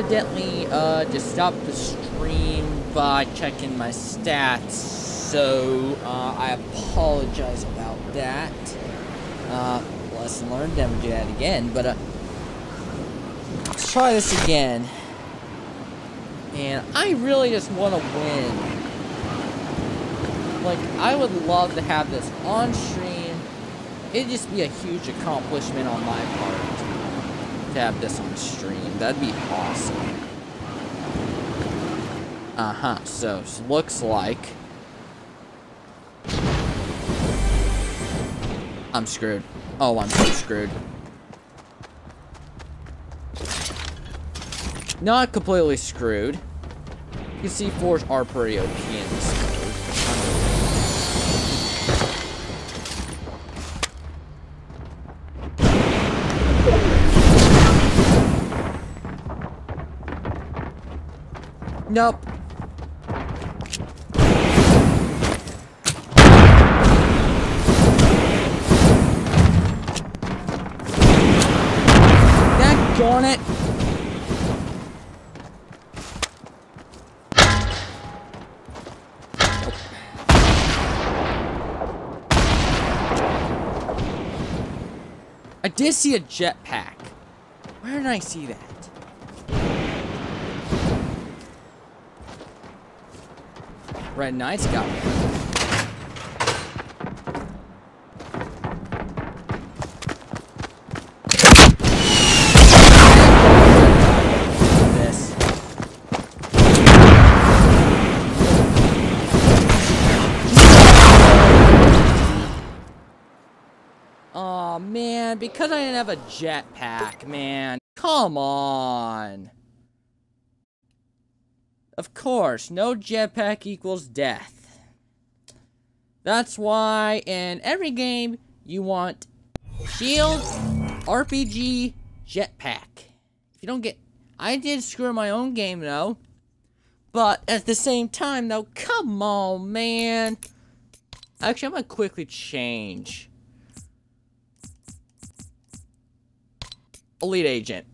accidentally uh, just stopped the stream by checking my stats, so uh, I apologize about that. Uh, lesson learned, never do that again, but uh, let's try this again. And I really just want to win. Like, I would love to have this on stream. It'd just be a huge accomplishment on my part to have this on stream. That'd be awesome. Uh-huh, so, looks like... I'm screwed. Oh, I'm so screwed. Not completely screwed. You can see fours are pretty OP in this Nope. That it. I did see a jetpack. Where did I see that? Red Knight's got one. Man, because I didn't have a jetpack, man. Come on. Of course, no jetpack equals death. That's why in every game you want shield, RPG, jetpack. If you don't get... I did screw my own game though. But at the same time though, come on, man. Actually, I'm gonna quickly change. Elite Agent.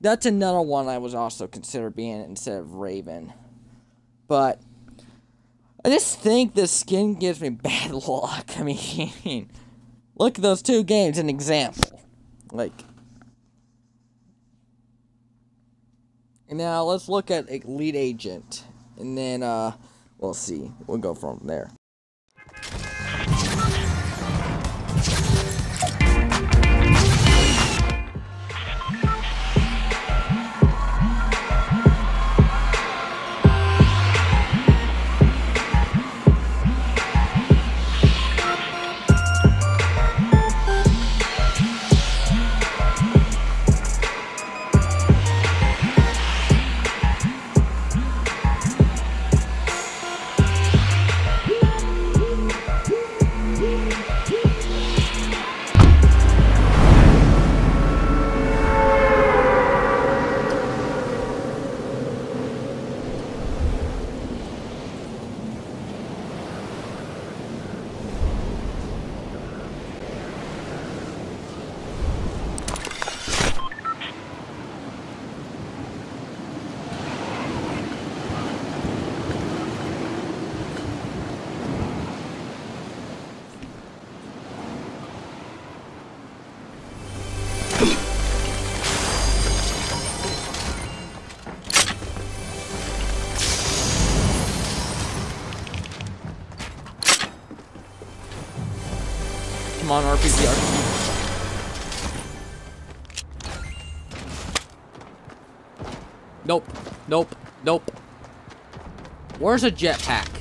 That's another one I was also consider being instead of Raven. But I just think this skin gives me bad luck. I mean, look at those two games, an example. Like, and now let's look at Elite Agent. And then, uh, we'll see. We'll go from there. Come on, RPG, RPG. Nope. Nope. Nope. Where's a jetpack?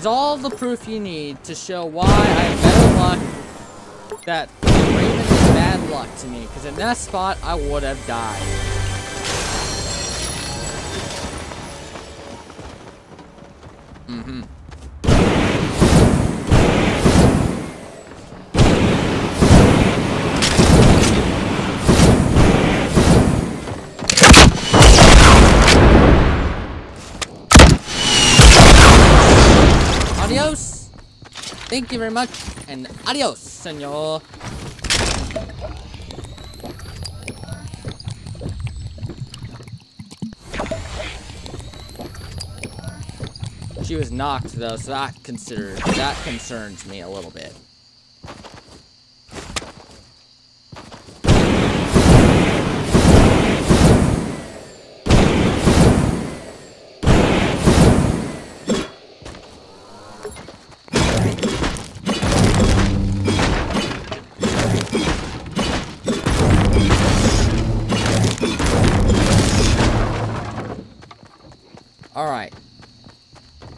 Is all the proof you need to show why I have better luck that Raven is bad luck to me. Because in that spot, I would have died. Thank you very much, and adios, senor. She was knocked though, so that that concerns me a little bit.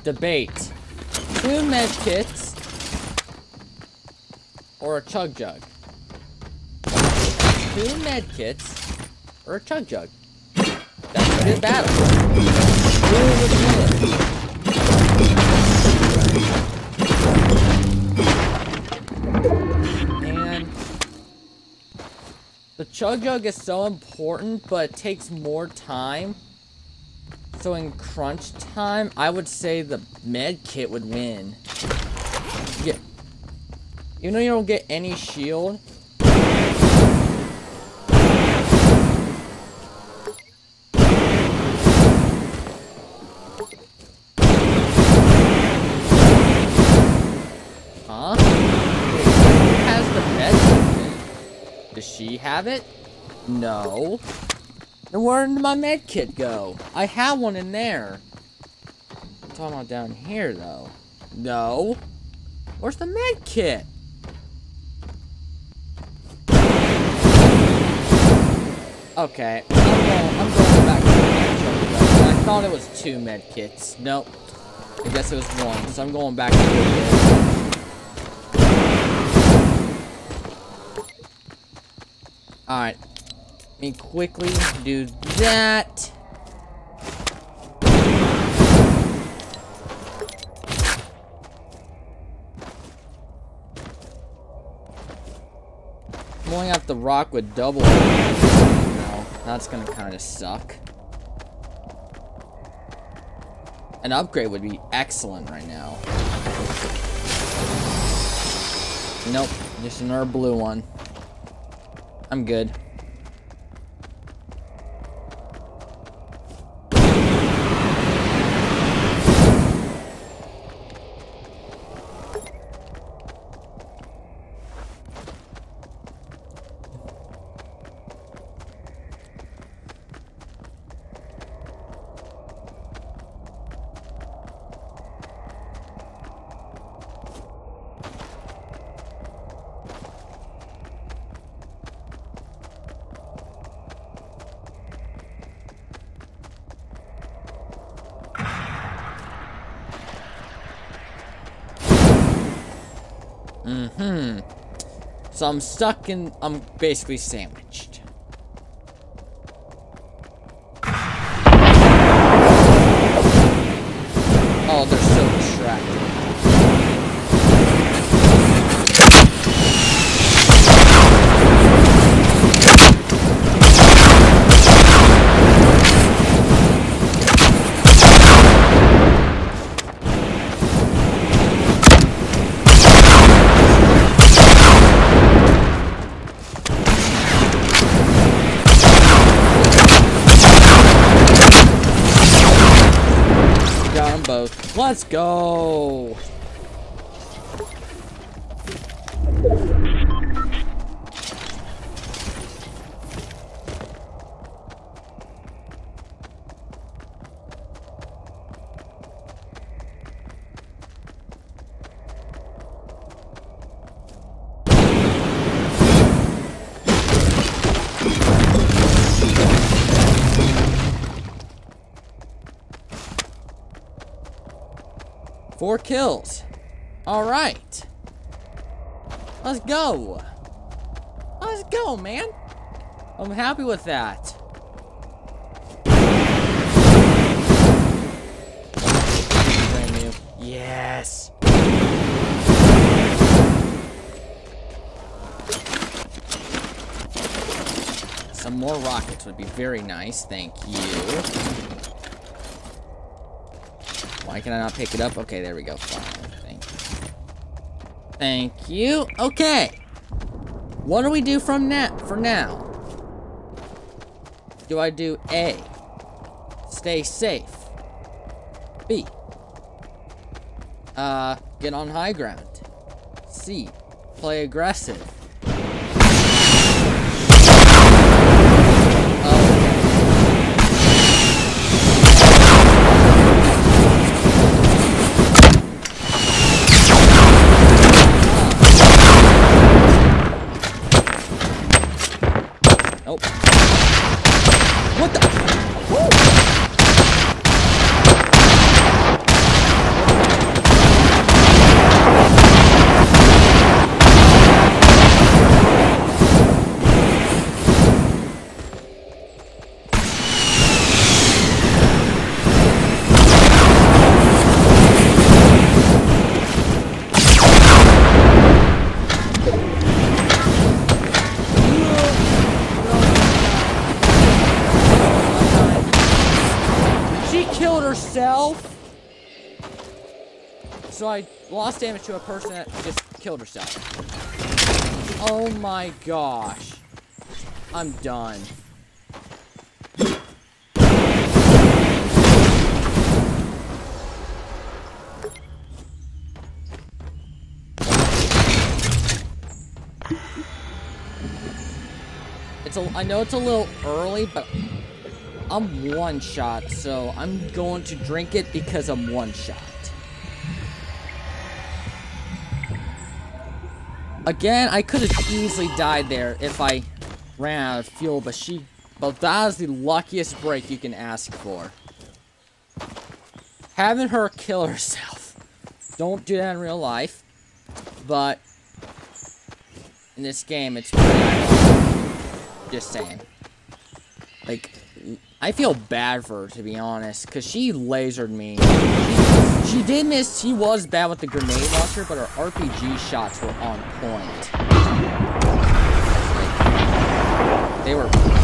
Debate. Two med kits or a chug jug. Two med kits or a chug jug. That's a good battle. And the chug jug is so important, but it takes more time. In crunch time, I would say the med kit would win. Yeah. Even though you don't get any shield. Huh? Wait, has the med? Does she have it? No. Then where did my med kit go? I have one in there. I'm talking about down here, though. No. Where's the med kit? Okay, I'm going, I'm going back to the med kit. I thought it was two med kits. Nope. I guess it was one, so I'm going back to the Alright. Let me quickly do that. Going out the rock with double. No, that's gonna kind of suck. An upgrade would be excellent right now. Nope, just another blue one. I'm good. Mm-hmm. So I'm stuck in, I'm basically sandwiched. Let's go! Kills. Alright. Let's go. Let's go, man. I'm happy with that. Yes. Some more rockets would be very nice, thank you. Why can I not pick it up? Okay, there we go. Fine, thank you. Thank you. Okay. What do we do from now? For now, do I do A? Stay safe. B. Uh, get on high ground. C. Play aggressive. Nope. What the? She I lost damage to a person that just killed herself. Oh my gosh. I'm done. It's a, I know it's a little early, but I'm one shot, so I'm going to drink it because I'm one shot. Again, I could have easily died there if I ran out of fuel, but she... But that is the luckiest break you can ask for. Having her kill herself. Don't do that in real life. But... In this game, it's Just saying. Like, I feel bad for her, to be honest, because she lasered me. She, did miss, she was bad with the grenade launcher, but her RPG shots were on point. Like, they were...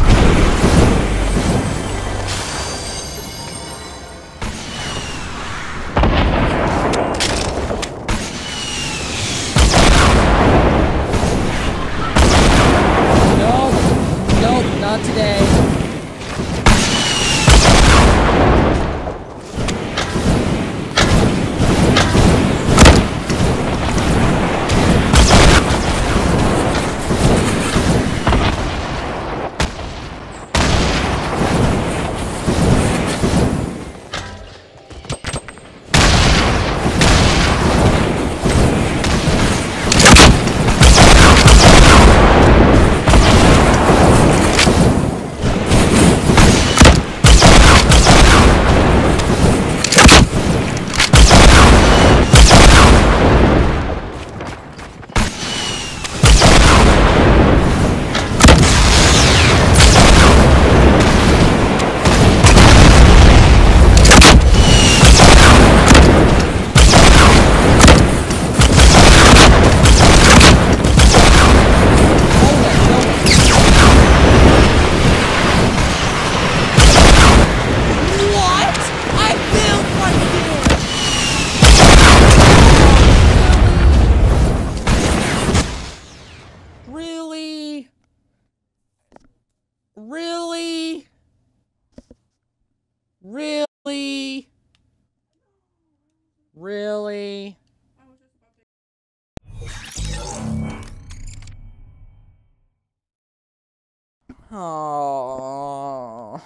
Oh.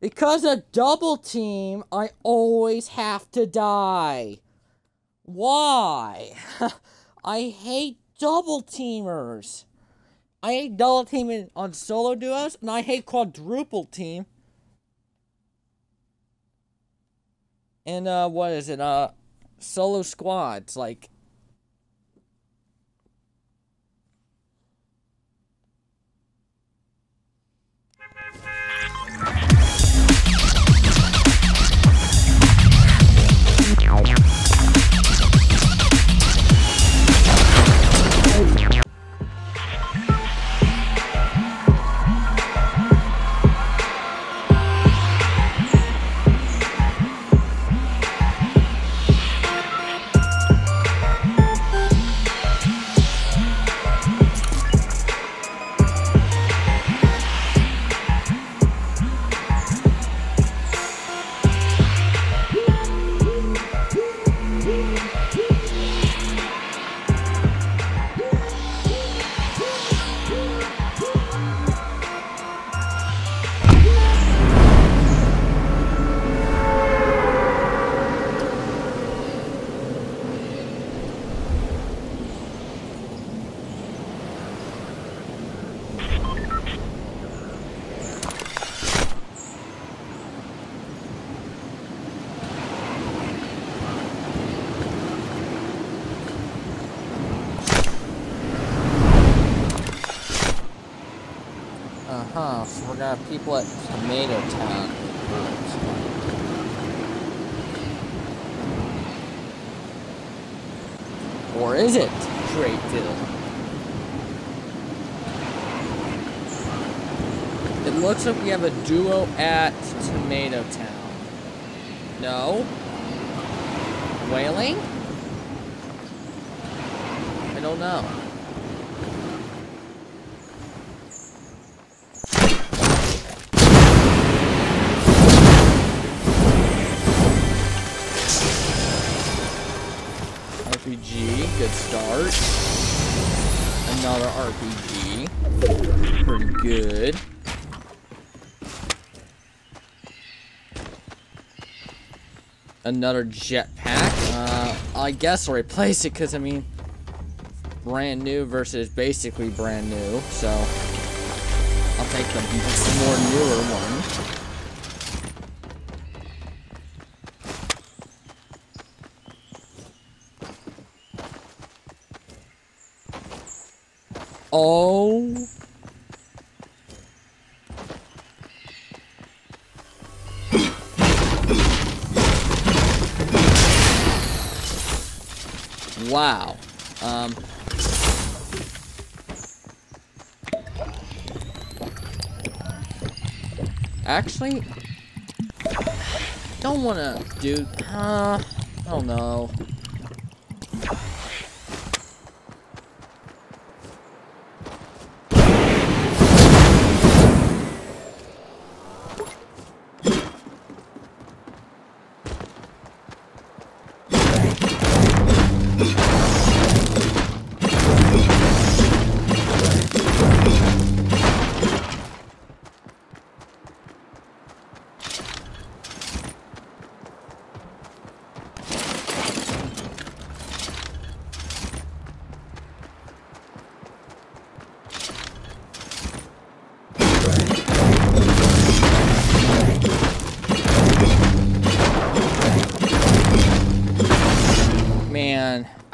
Because a double team, I always have to die. Why? I hate double teamers. I hate double teaming on solo duos, and I hate quadruple team. and uh, what is it? Uh, solo squads. Like, uh gonna have people at Tomato Town. Or is it Tradeville? It looks like we have a duo at Tomato Town. No? Wailing? Another jetpack. Uh, I guess I'll replace it because, I mean, brand new versus basically brand new. So, I'll take the more newer one. Oh. Wow. Um. Actually, don't want to do. Uh, I don't know.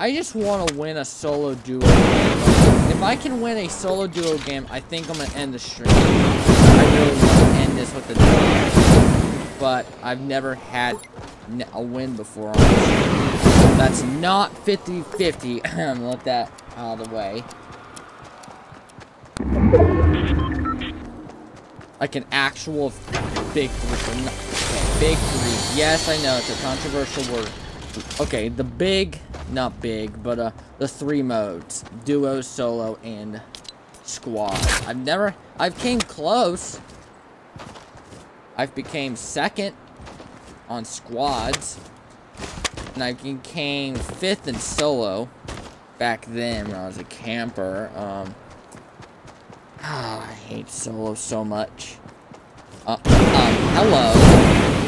I just want to win a solo duo. If I can win a solo duo game, I think I'm going to end the stream. I really want to end this with a duo. But I've never had a win before on this. That's not 50-50. I'm going to let that out of the way. Like an actual big three. Okay, big three. Yes, I know, it's a controversial word. Okay, the big, not big, but uh, the three modes. Duo, solo, and squad. I've never, I've came close. I've became second on squads. And I became fifth in solo back then when I was a camper. Um, oh, I hate solo so much. Uh, um, hello.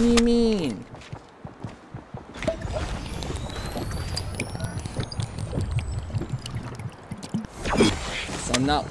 What do you mean? So I'm not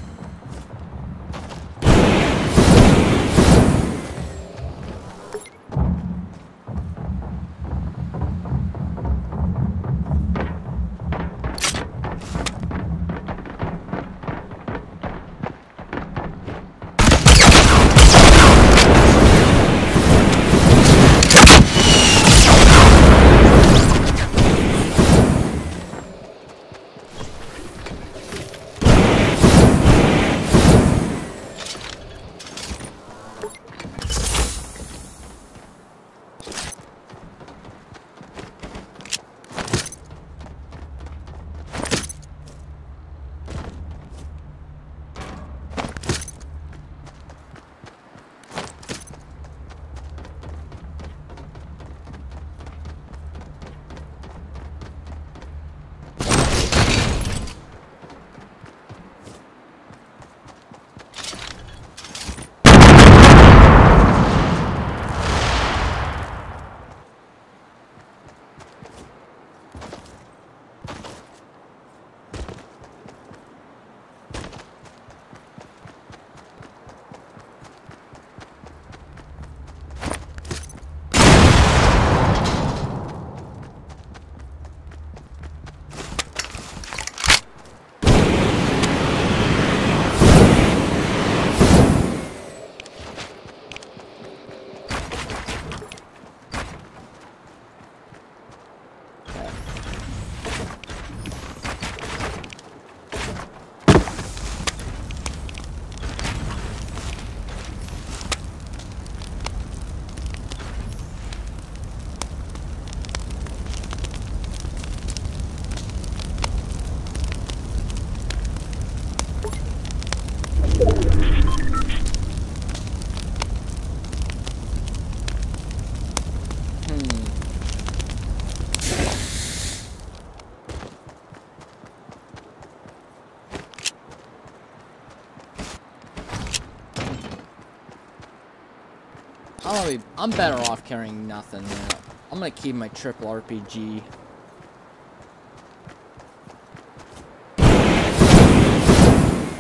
I'm, gonna be, I'm better off carrying nothing now. I'm gonna keep my triple RPG.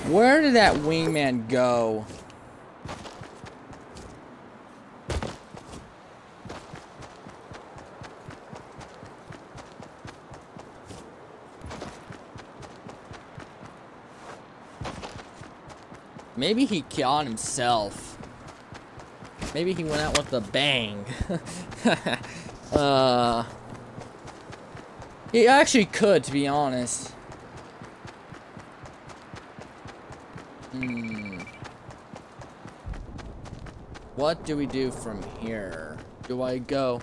Where did that wingman go? Maybe he killed himself. Maybe he went out with a bang. uh, he actually could, to be honest. Hmm. What do we do from here? Do I go?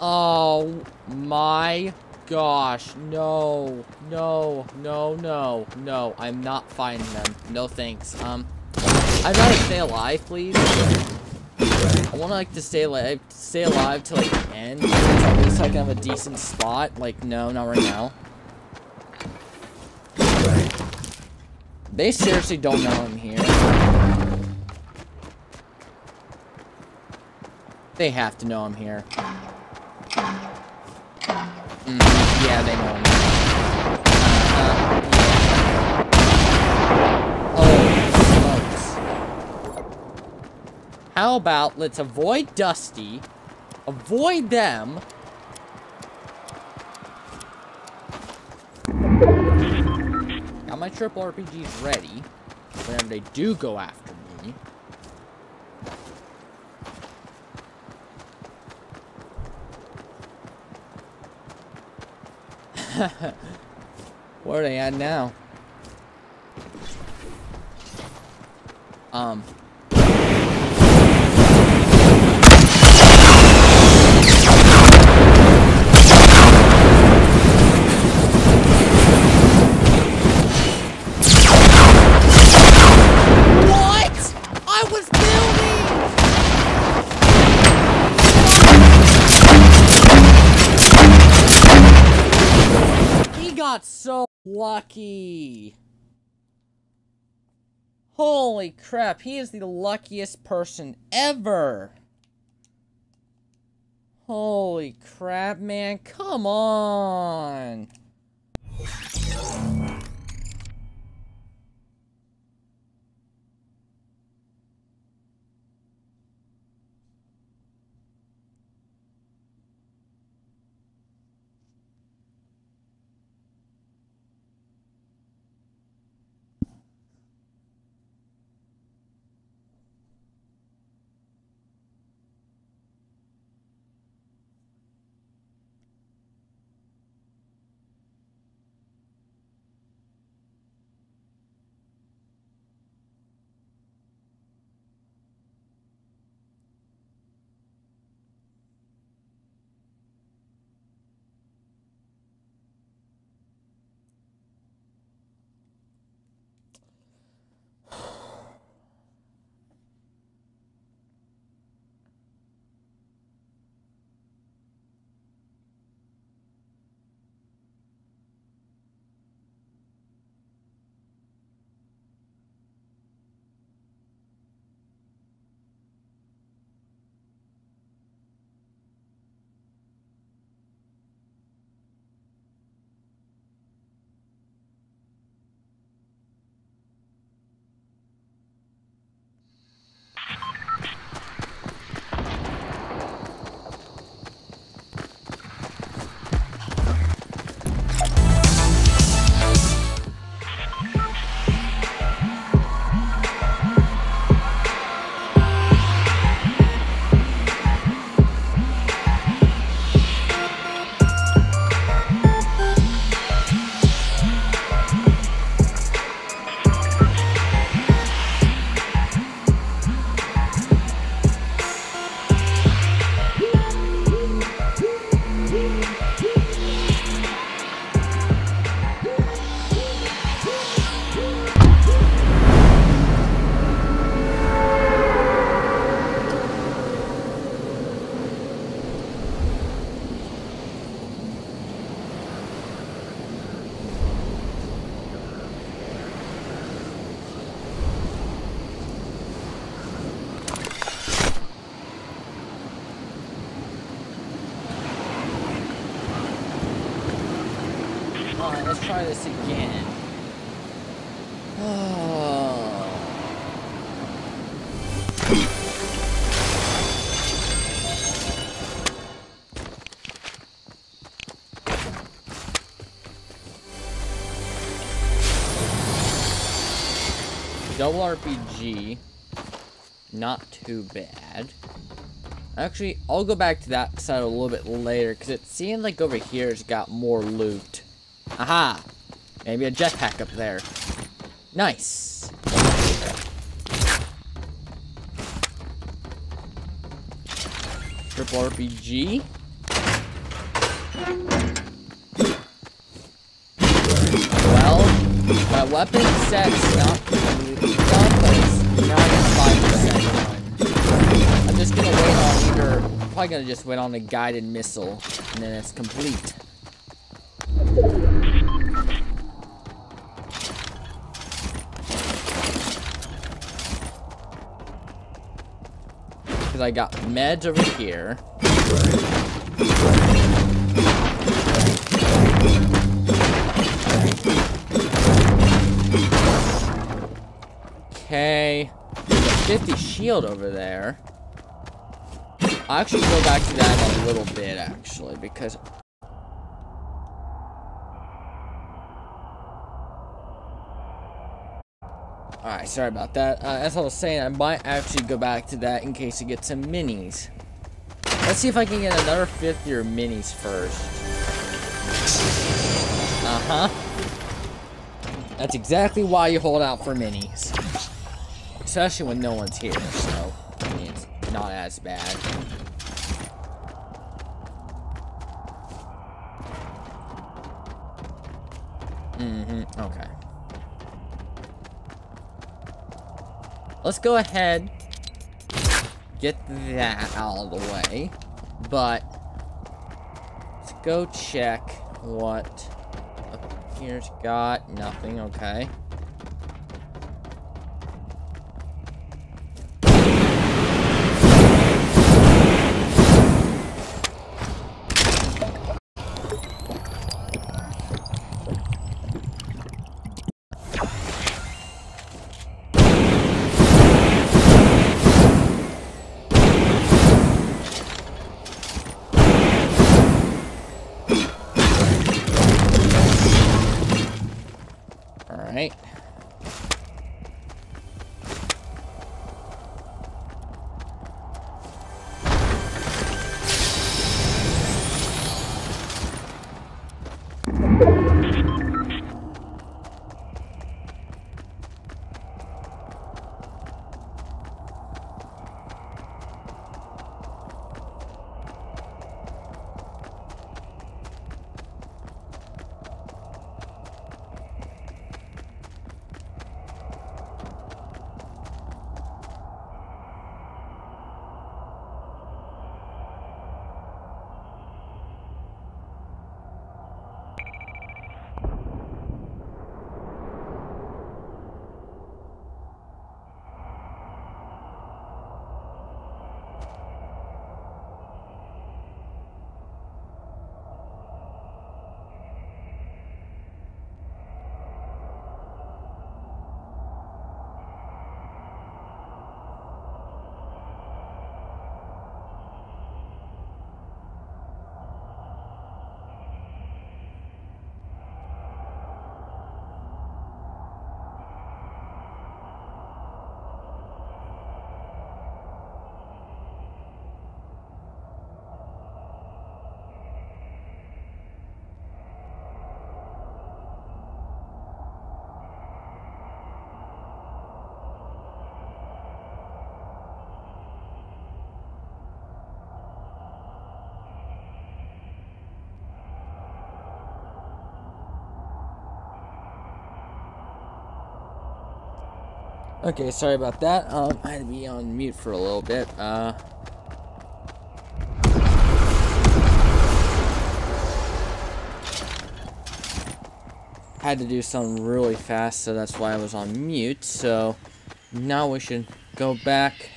Oh my gosh, no, no, no, no, no, I'm not fighting them. No thanks. Um, I'd rather stay alive, please. I want to like to stay alive, stay alive till like the end. At least I can have a decent spot. Like, no, not right now. They seriously don't know I'm here. They have to know I'm here. Mm, yeah, they know. Uh, oh, smokes. How about let's avoid Dusty, avoid them. Got my triple RPGs ready whenever they do go after me. Where are they at now? Um. Got so lucky. Holy crap, he is the luckiest person ever. Holy crap, man. Come on. Double RPG. Not too bad. Actually, I'll go back to that side a little bit later, because it seems like over here's got more loot. Aha! Maybe a jetpack up there. Nice! Triple RPG. Well, my weapon set's not completely done, but it's 95% done. I'm just gonna wait on either, probably gonna just wait on the guided missile, and then it's complete. Because I got meds over here. Okay. There's a 50 shield over there. I'll actually go back to that in a little bit, actually, because... Alright, sorry about that. Uh, as I was saying, I might actually go back to that in case I get some minis. Let's see if I can get another 50 or minis first. Uh-huh. That's exactly why you hold out for minis. Especially when no one's here, so I mean, it's not as bad. Mm-hmm, okay. Let's go ahead, get that out of the way, but let's go check what here's got. Nothing, okay. Okay, sorry about that. Um, I had to be on mute for a little bit. Uh, had to do something really fast, so that's why I was on mute. So now we should go back.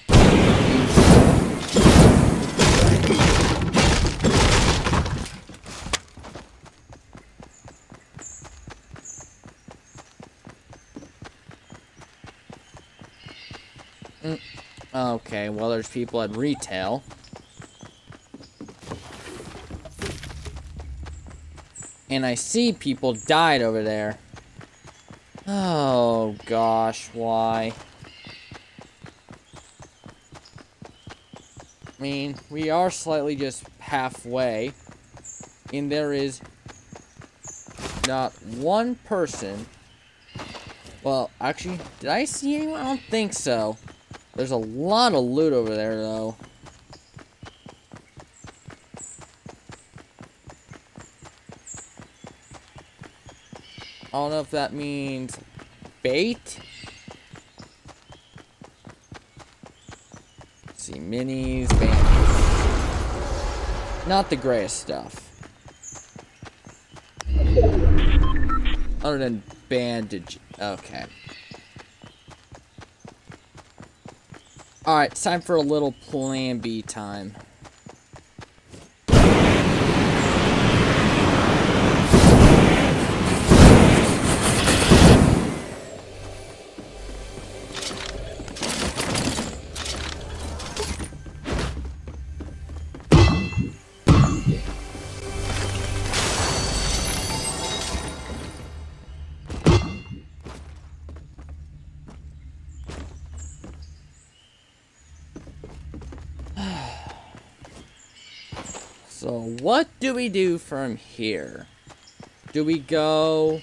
Mm, Okay, well, there's people at retail. And I see people died over there. Oh, gosh, why? I mean, we are slightly just halfway. And there is not one person. Well, actually, did I see anyone? I don't think so. There's a lot of loot over there, though. I don't know if that means bait. Let's see, minis, bandages. Not the greatest stuff. Other than bandage. Okay. Alright, it's time for a little plan B time. What do we do from here? Do we go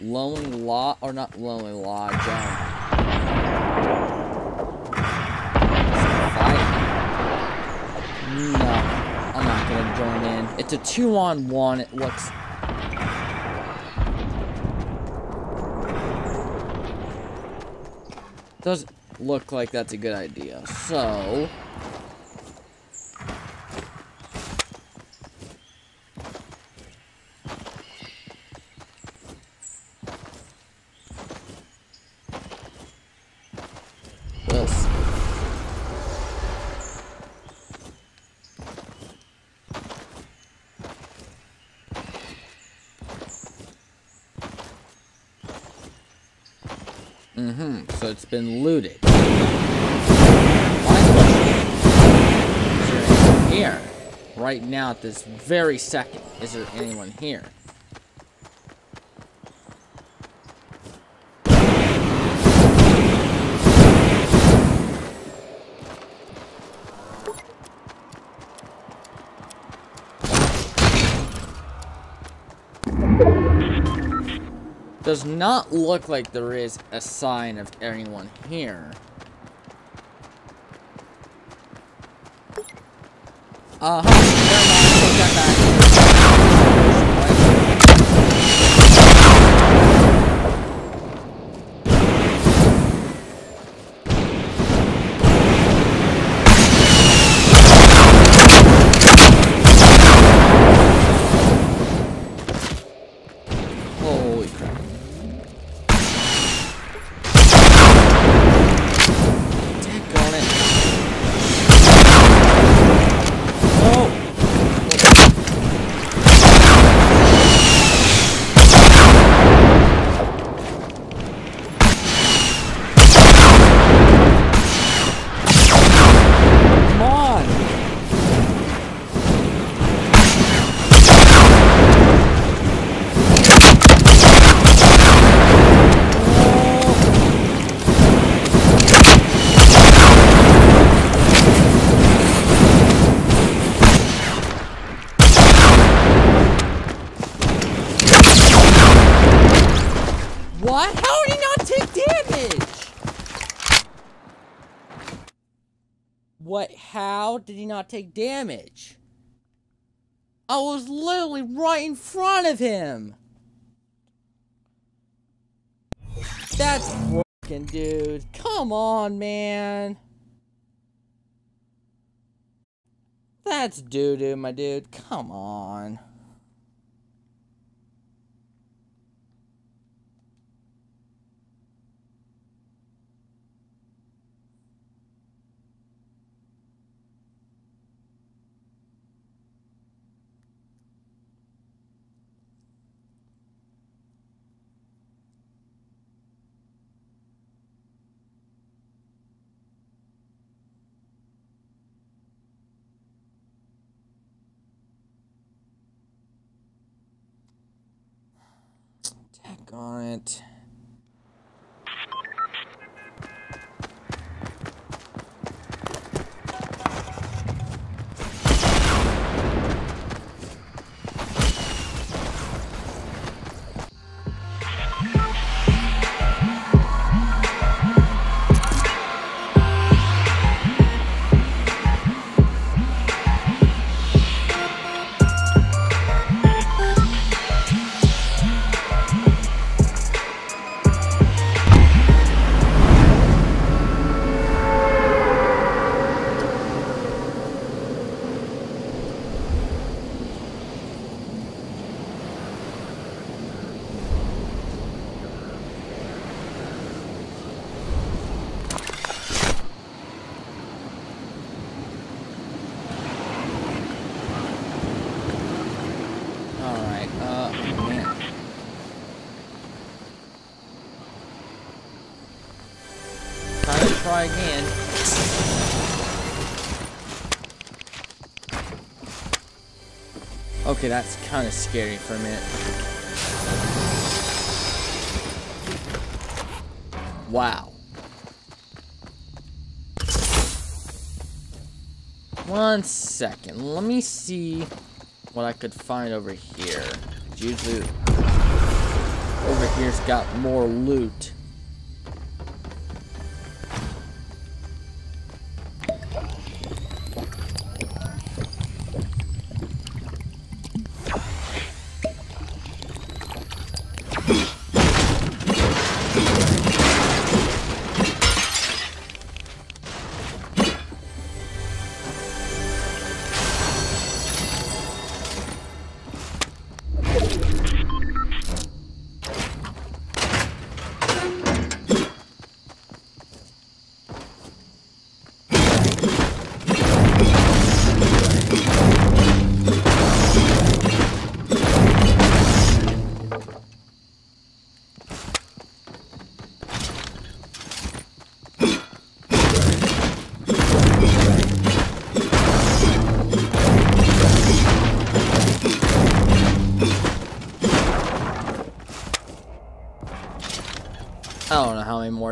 Lonely Lodge, or not Lonely Lodge, um. No, I'm not gonna join in. It's a two-on-one, it looks... Doesn't look like that's a good idea, so... right now at this very second. Is there anyone here? Does not look like there is a sign of anyone here. Uh -huh. Not take damage? I was literally right in front of him. That's broken, dude. Come on, man. That's doo-doo, my dude. Come on. Daggone it. Try again. Okay, that's kind of scary for a minute. Wow. One second, let me see what I could find over here. Usually over here's got more loot.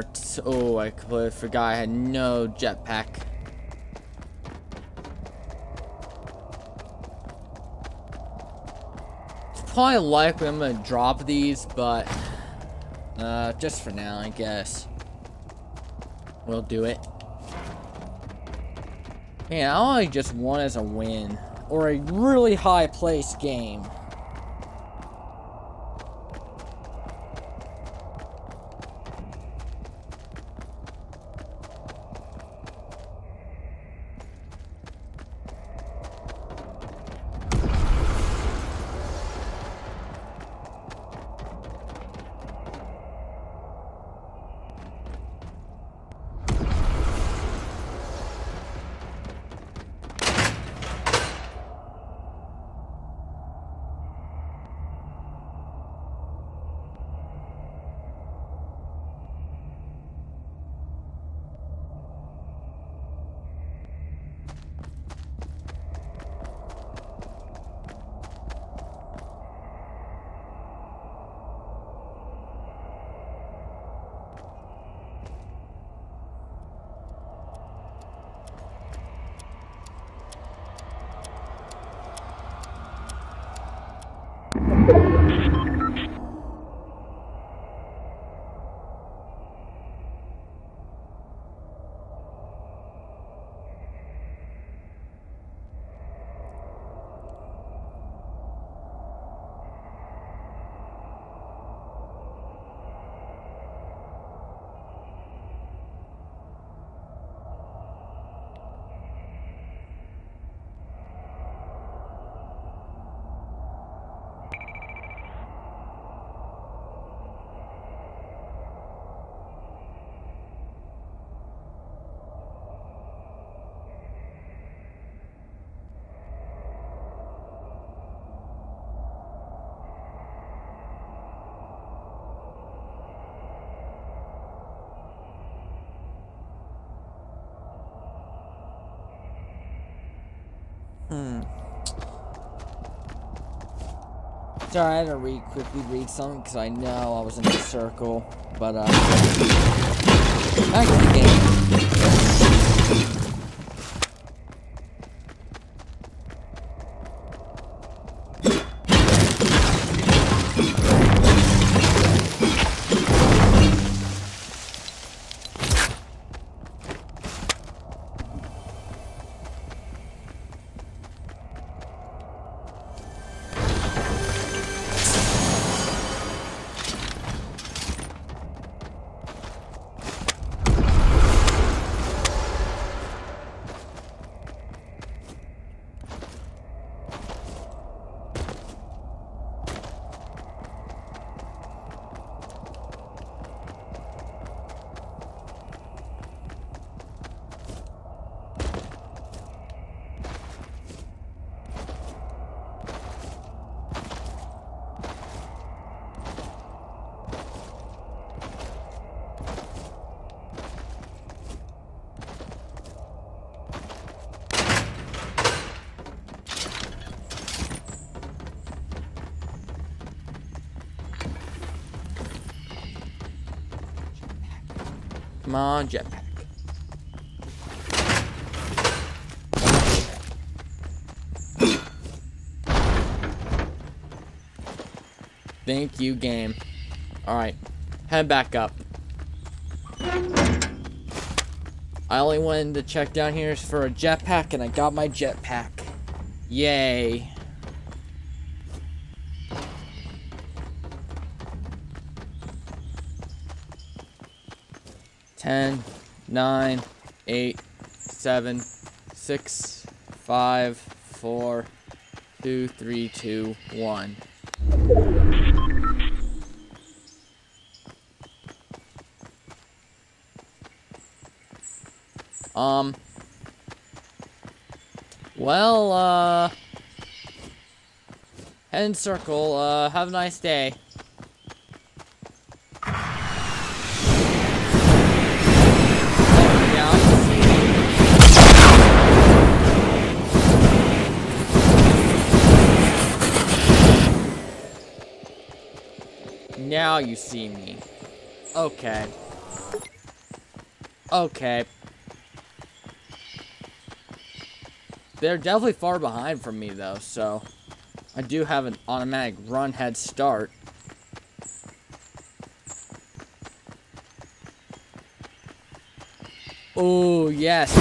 More. Oh, I completely forgot I had no jetpack. It's probably likely I'm gonna drop these, but Uh, just for now, I guess. We'll do it. Man, I only just won as a win. Or a really high place game. Sorry, I had to read quickly read something because I know I was in the circle, but uh, back to the game. Come on, jetpack. Thank you, game. Alright, head back up. I only wanted to check down here for a jetpack, and I got my jetpack. Yay. Ten, nine, eight, seven, six, five, four, two, three, two, one. Um. Well, uh. Head in circle. Uh, have a nice day. Okay. Okay. They're definitely far behind from me, though, so... I do have an automatic run head start. Oh, yes.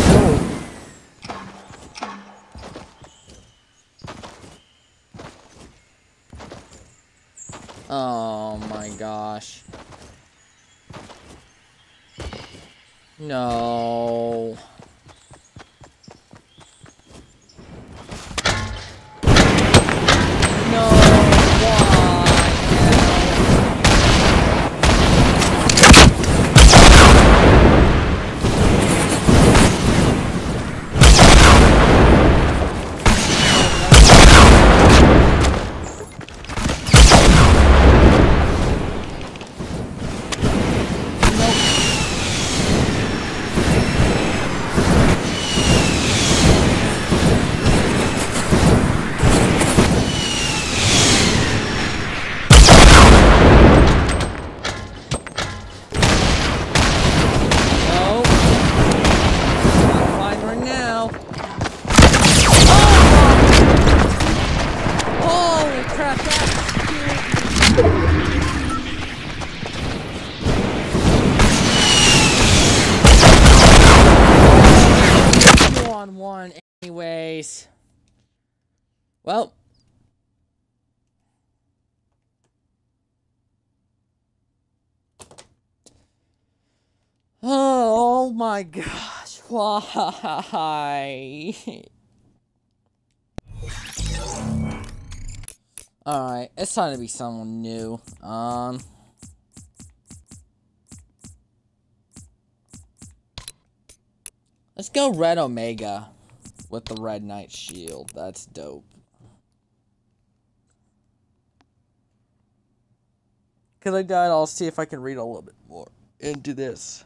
Oh. my gosh. No. Oh my gosh, why? Alright, it's time to be someone new. Um... Let's go Red Omega with the Red Knight shield. That's dope. Because I died, I'll see if I can read a little bit more into this.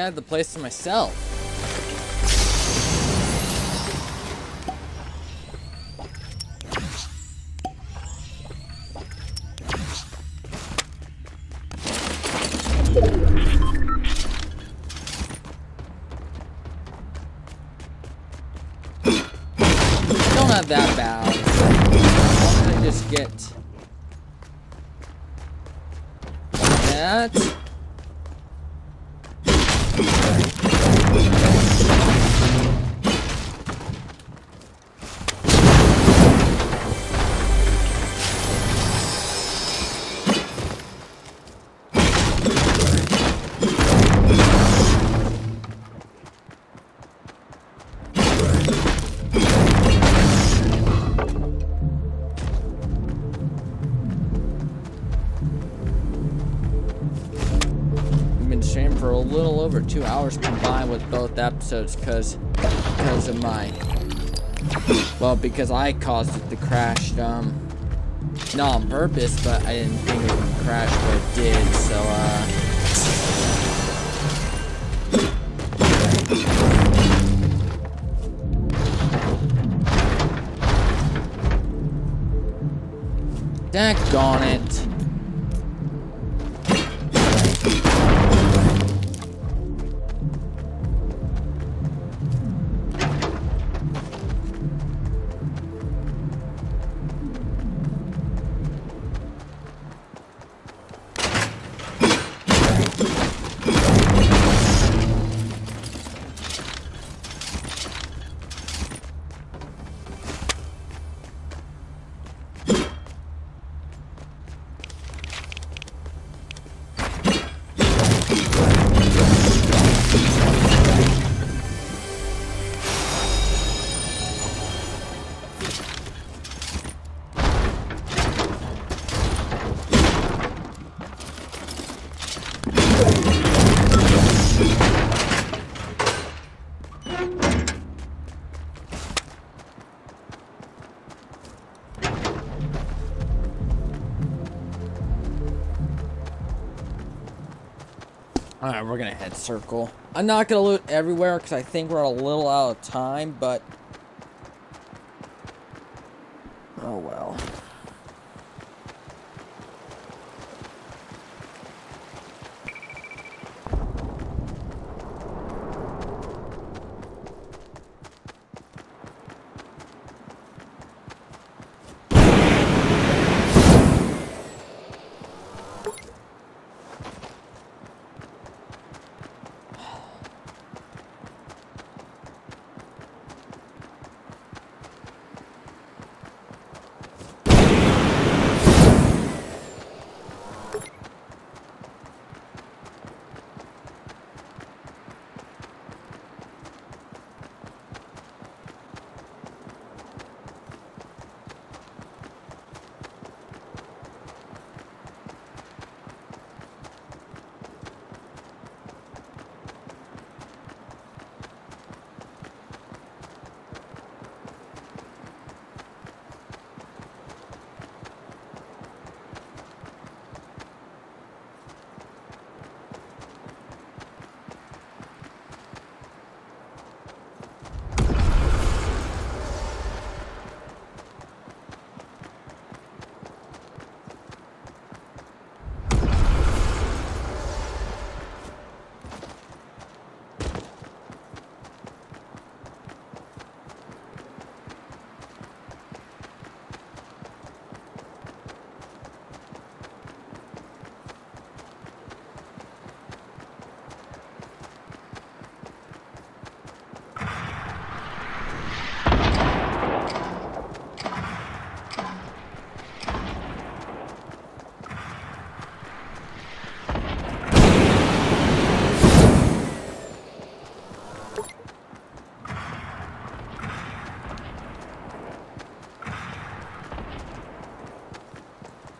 I had the place to myself. Episodes because because of my well because I caused it to crash um not on purpose but I didn't think it would crash but it did so uh Daggone it. Alright, head circle. I'm not gonna loot everywhere because I think we're a little out of time, but...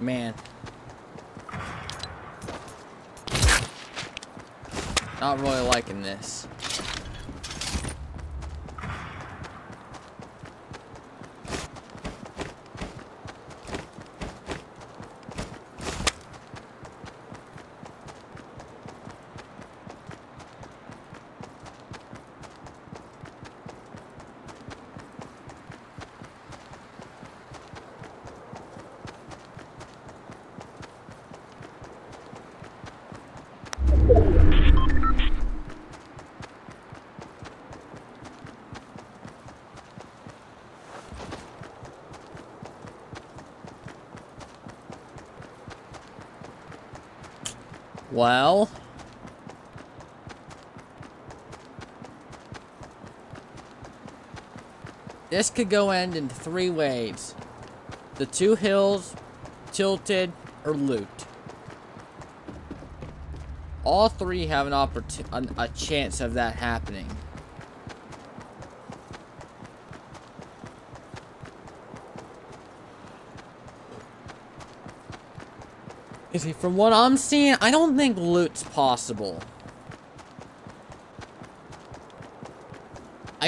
Man. Not really liking this. Well... This could go end in three ways. The two hills, tilted, or loot. All three have an opportunity, a chance of that happening. You see, from what I'm seeing, I don't think loot's possible.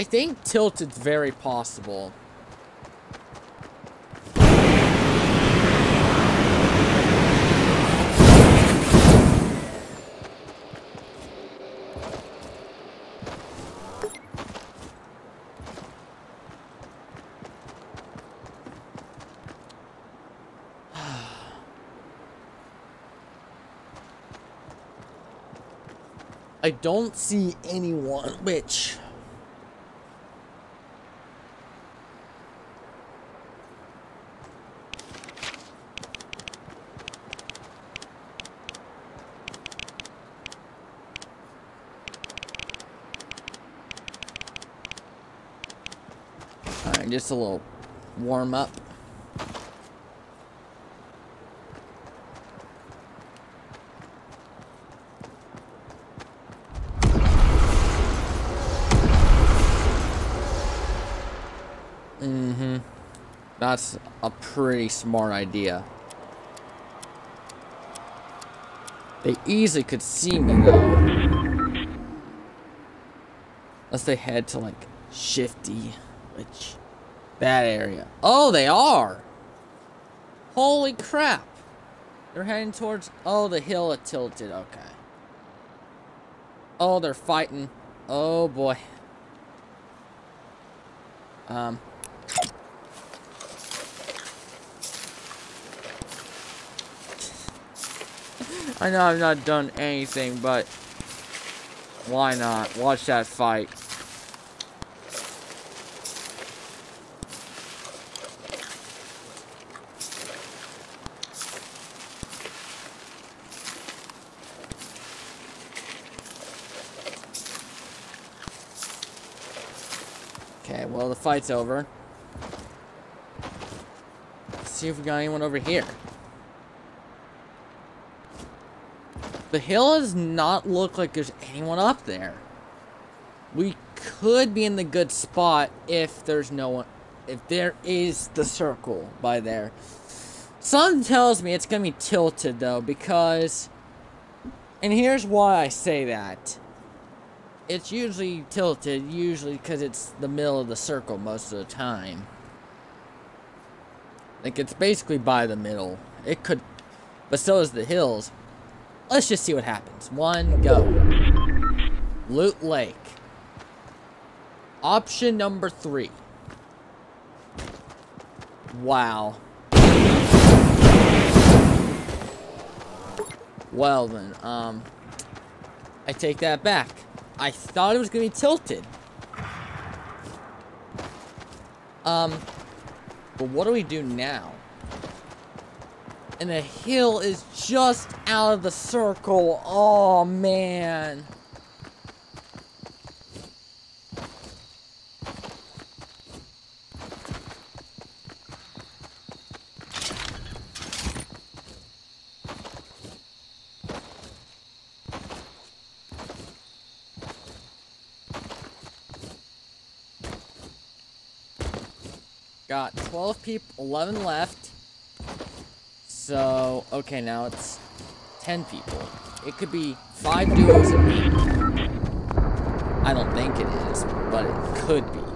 I think tilted's very possible. I don't see anyone, which... Alright, just a little warm up. Mm-hmm. That's a pretty smart idea. They easily could see me though. Unless they head to like Shifty, which that area. Oh, they are. Holy crap. They're heading towards oh the hill at tilted, okay. Oh, they're fighting. Oh boy. Um I know I've not done anything, but why not? Watch that fight. Okay, well the fight's over. Let's see if we got anyone over here. The hill does not look like there's anyone up there. We could be in the good spot if there's no one. If there is the circle by there. Something tells me it's going to be tilted, though, because... And here's why I say that. It's usually tilted, usually because it's the middle of the circle most of the time. Like, it's basically by the middle. It could... But so is the hills. Let's just see what happens. One, go. Loot Lake. Option number three. Wow. Well then, um, I take that back. I thought it was going to be tilted. Um, but what do we do now? And the hill is just out of the circle. Oh, man. Got 12 people, 11 left. So, okay, now it's 10 people. It could be 5 duos and me. I don't think it is, but it could be.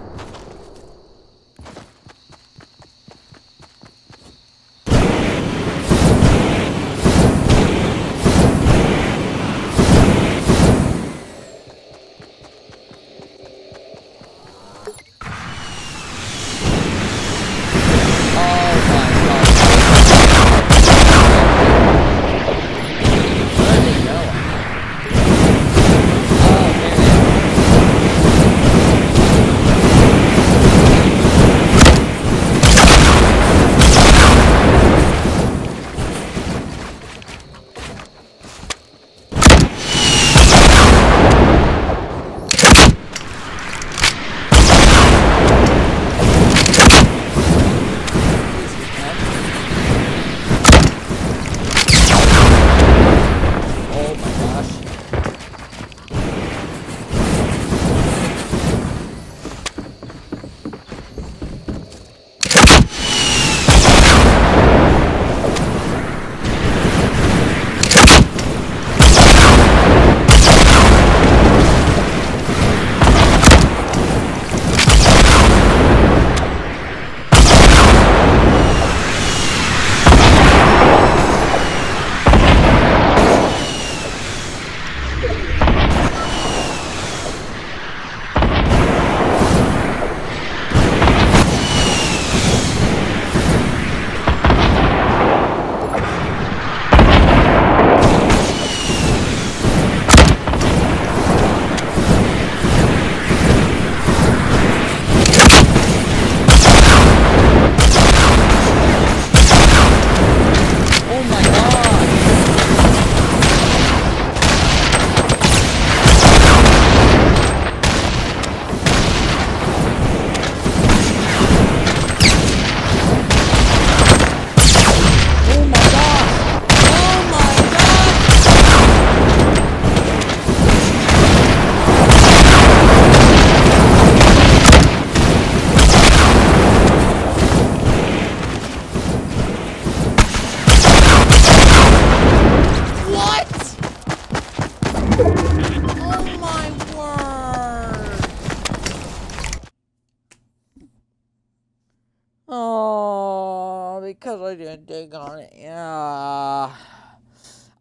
Didn't dig on it. Yeah.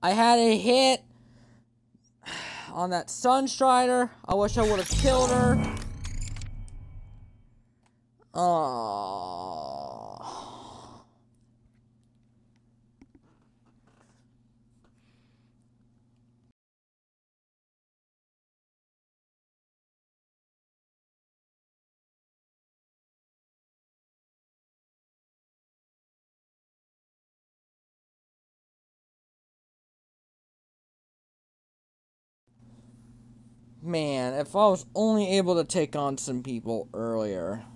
I had a hit on that Sunstrider. I wish I would have killed her. Oh. Man, if I was only able to take on some people earlier.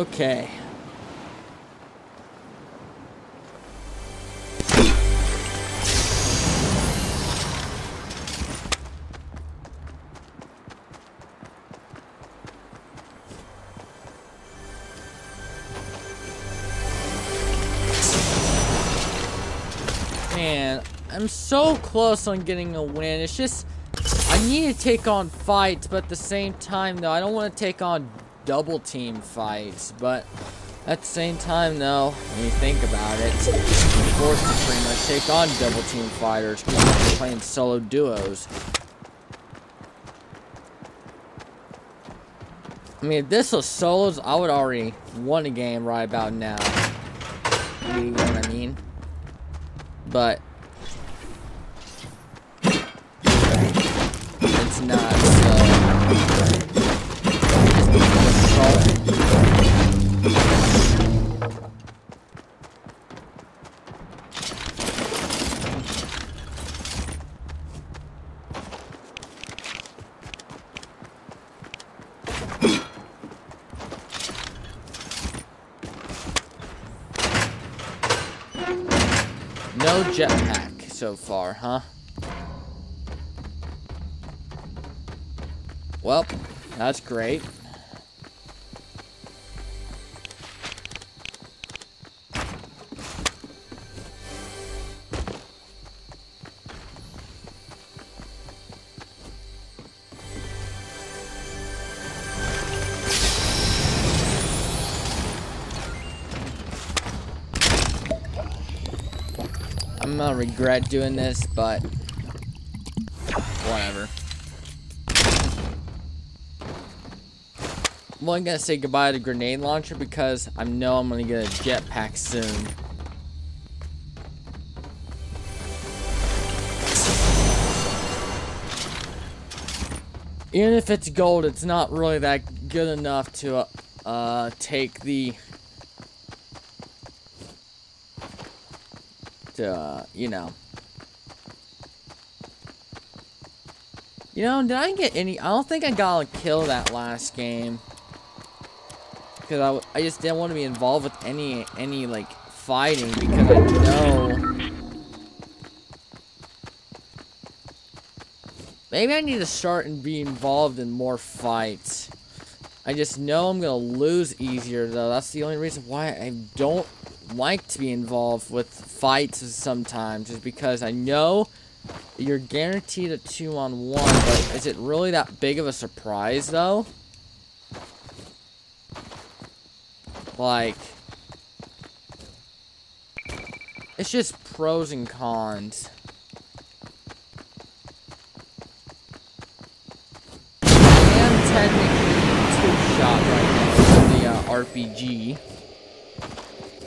Okay. Man, I'm so close on getting a win. It's just, I need to take on fights, but at the same time, though, I don't want to take on double team fights, but at the same time, though, when you think about it, you're forced to pretty much take on double team fighters you're playing solo duos. I mean, if this was solos, I would already won a game right about now. You know what I mean? But so far, huh? Well, that's great. Regret doing this, but whatever. I'm only gonna say goodbye to grenade launcher because I know I'm gonna get a jetpack soon. Even if it's gold, it's not really that good enough to uh, uh take the uh, you know. You know, did I get any... I don't think I got a kill that last game. Because I, I just didn't want to be involved with any, any, like, fighting. Because I know... Maybe I need to start and be involved in more fights. I just know I'm going to lose easier, though. That's the only reason why I don't like to be involved with fights sometimes is because I know you're guaranteed a two on one, but is it really that big of a surprise though? Like, it's just pros and cons. Am technically with the uh, RPG.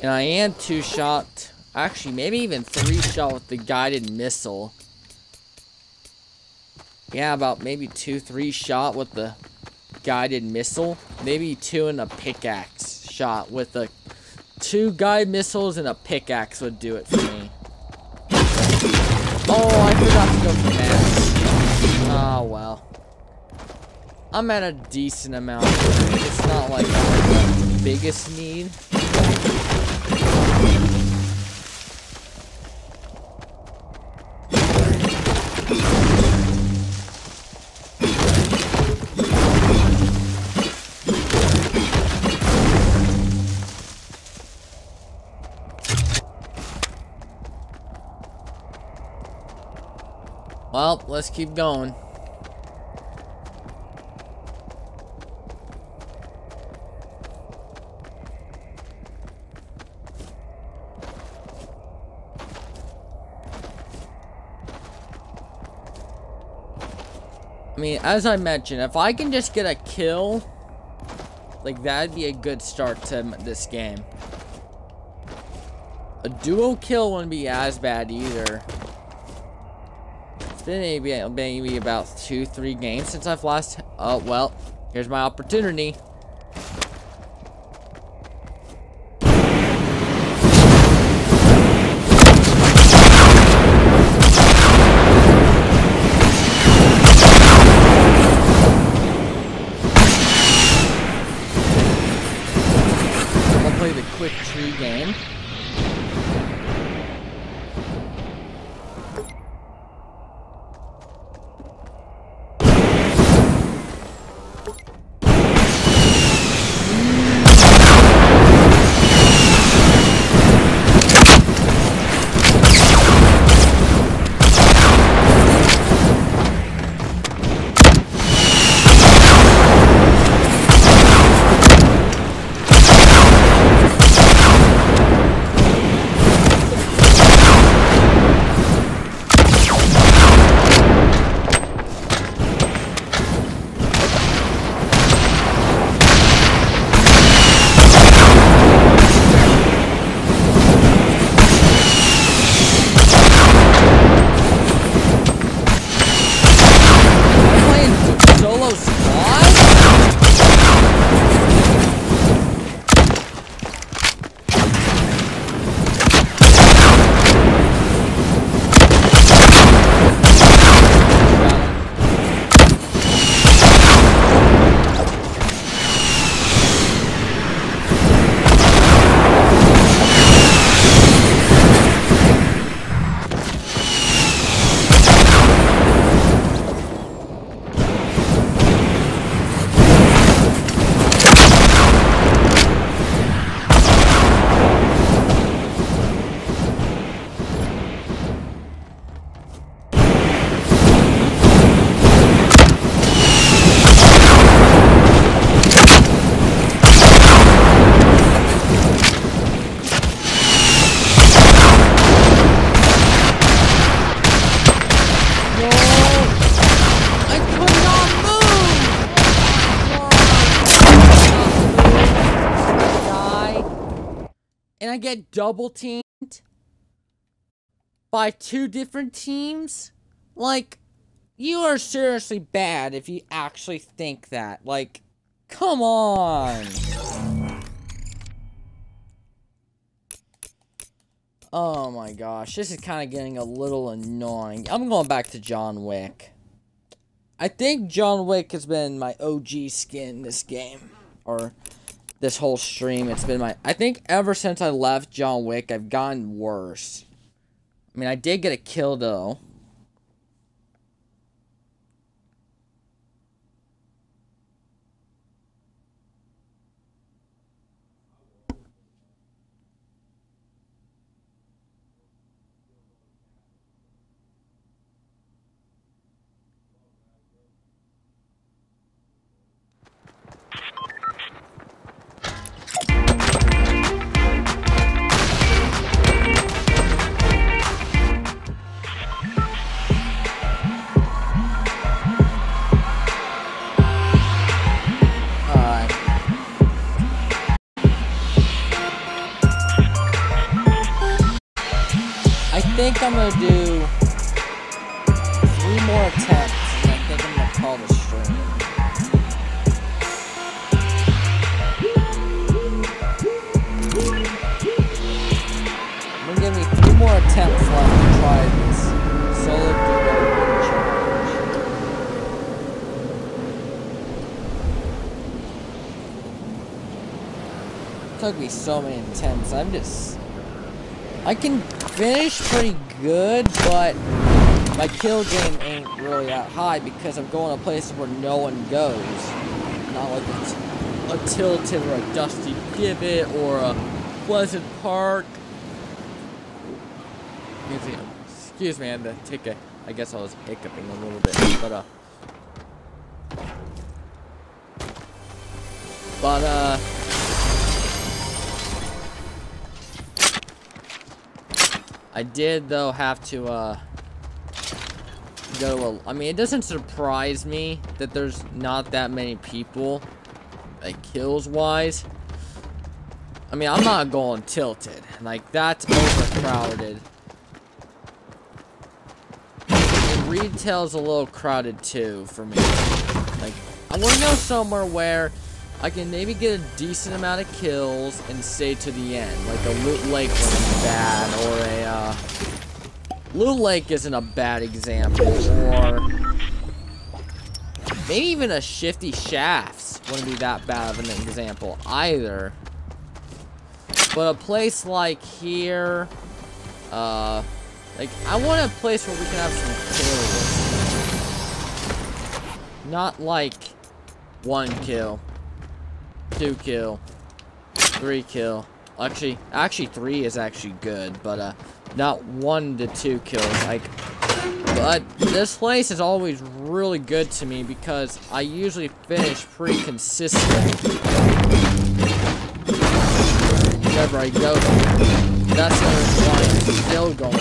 And I am two-shot, actually maybe even three-shot with the guided missile. Yeah, about maybe two, three shot with the guided missile. Maybe two and a pickaxe shot with the two guided missiles and a pickaxe would do it for me. Oh, I forgot to go for max. Oh, ah, well. I'm at a decent amount. It's not like the biggest need. Let's keep going. I mean, as I mentioned, if I can just get a kill, like, that'd be a good start to this game. A duo kill wouldn't be as bad either been maybe, maybe about two, three games since I've last... Oh, well, here's my opportunity. I get double teamed by two different teams? Like, you are seriously bad if you actually think that. Like, come on. Oh my gosh, this is kind of getting a little annoying. I'm going back to John Wick. I think John Wick has been my OG skin this game. Or this whole stream. It's been my... I think ever since I left John Wick, I've gotten worse. I mean, I did get a kill, though. I'm gonna do three more attempts, and I think I'm gonna call the stream. I'm gonna give me three more attempts left to try this solo duo challenge. took me so many attempts. I'm just... I can finish pretty good, but my kill game ain't really that high because I'm going to places where no one goes. Not like a, a Tilted or a Dusty Divot or a Pleasant Park. Excuse me, I had to take a... I guess I was hiccuping a little bit, but uh... But uh... I did, though, have to, uh, go to a, I mean, it doesn't surprise me that there's not that many people, like, kills-wise. I mean, I'm not going tilted. Like, that's overcrowded. Retail's a little crowded, too, for me. Like, I want to go somewhere where I can maybe get a decent amount of kills and stay to the end. Like a Loot Lake wouldn't bad, or a, uh... Loot Lake isn't a bad example, or... Maybe even a Shifty Shafts wouldn't be that bad of an example either. But a place like here... Uh... Like, I want a place where we can have some kills. Not like one kill two kill, three kill. Actually, actually three is actually good, but uh, not one to two kills. Like, but this place is always really good to me because I usually finish pretty consistent wherever I go. That's why I'm still going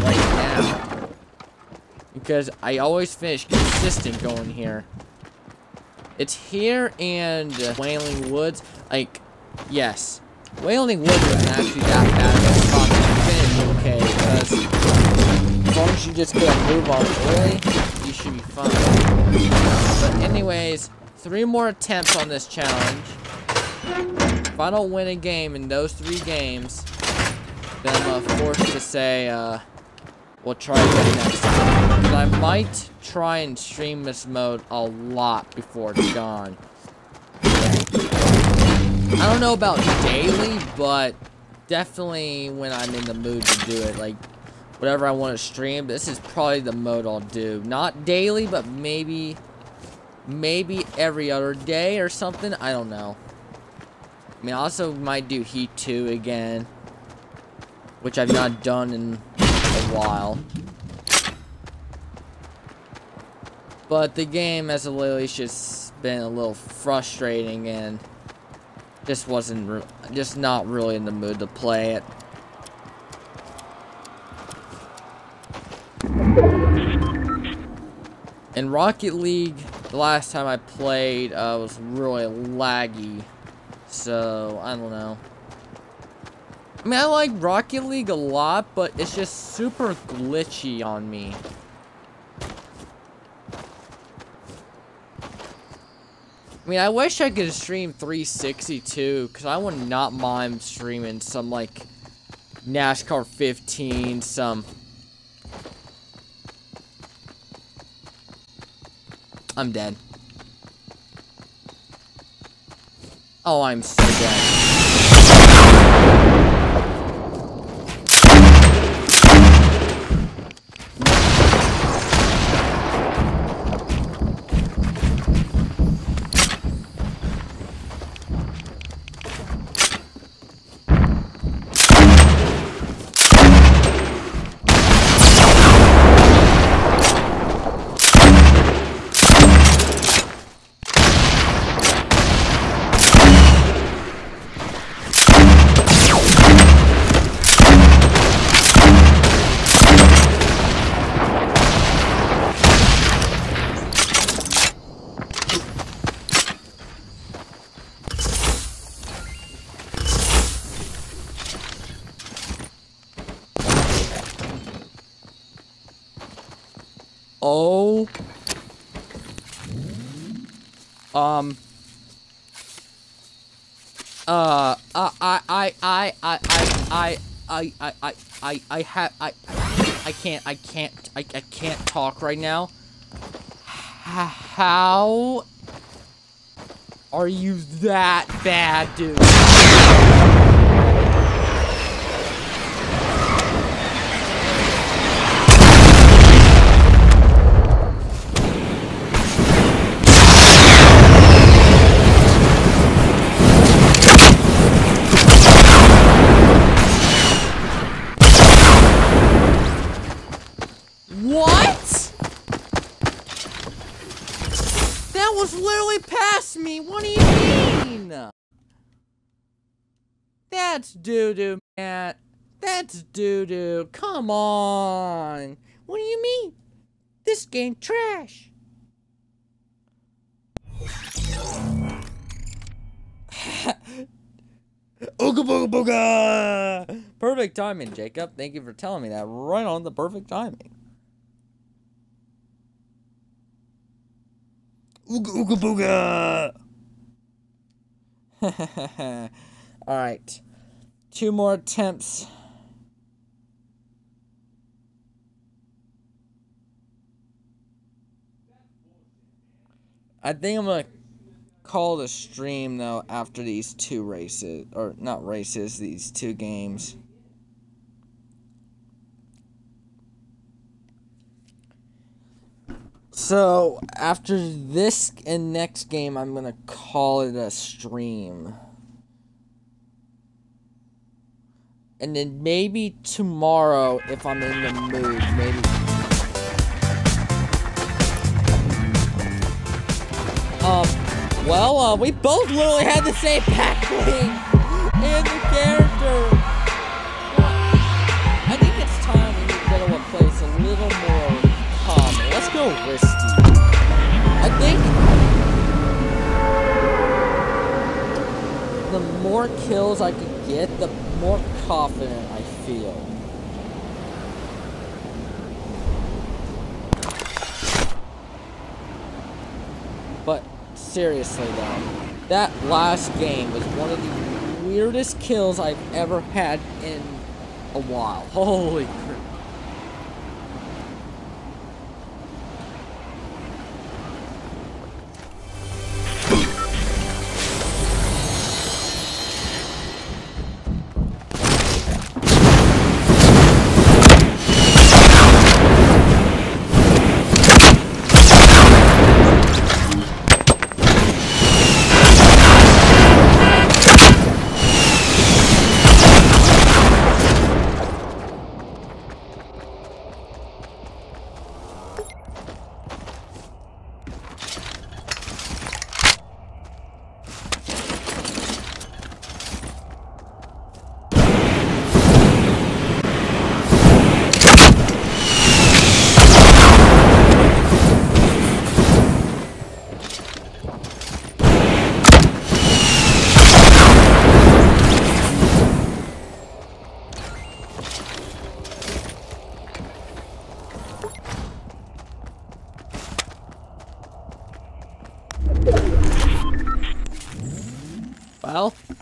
right now. Because I always finish consistent going here. It's here and Wailing Woods. Like, yes. Wailing Woods isn't actually that bad of a spot to okay, because as long as you just get a move on early, you should be fine. But anyways, three more attempts on this challenge. If I don't win a game in those three games, then I'm uh, forced to say, uh, we'll try again next time. But I might try and stream this mode a lot before it's gone. I don't know about daily, but definitely when I'm in the mood to do it. Like, whatever I want to stream, this is probably the mode I'll do. Not daily, but maybe, maybe every other day or something. I don't know. I mean, I also might do Heat 2 again, which I've not done in a while. But the game as a lately just been a little frustrating and just wasn't just not really in the mood to play it. In Rocket League, the last time I played uh, was really laggy. So, I don't know. I mean, I like Rocket League a lot, but it's just super glitchy on me. Mean, I wish I could stream 360 too, because I would not mind streaming some, like, NASCAR 15, some... I'm dead. Oh, I'm so dead. I, I, have, I, I can't, I can't, I, I can't talk right now. How are you that bad, dude? That's doo-doo, man. That's doo-doo. Come on. What do you mean? This game trash. Ooga booga booga! Perfect timing, Jacob. Thank you for telling me that. Right on the perfect timing. Ooga ooga booga! Alright. Two more attempts. I think I'm gonna call a stream though after these two races or not races, these two games. So after this and next game, I'm gonna call it a stream. And then maybe tomorrow, if I'm in the mood, maybe. Um, well, uh, we both literally had the same pack link in the character. I think it's time we go to a place a little more calm. Let's go risky. I think the more kills I can get, the more confident I feel. But seriously though, that last game was one of the weirdest kills I've ever had in a while. Holy crap.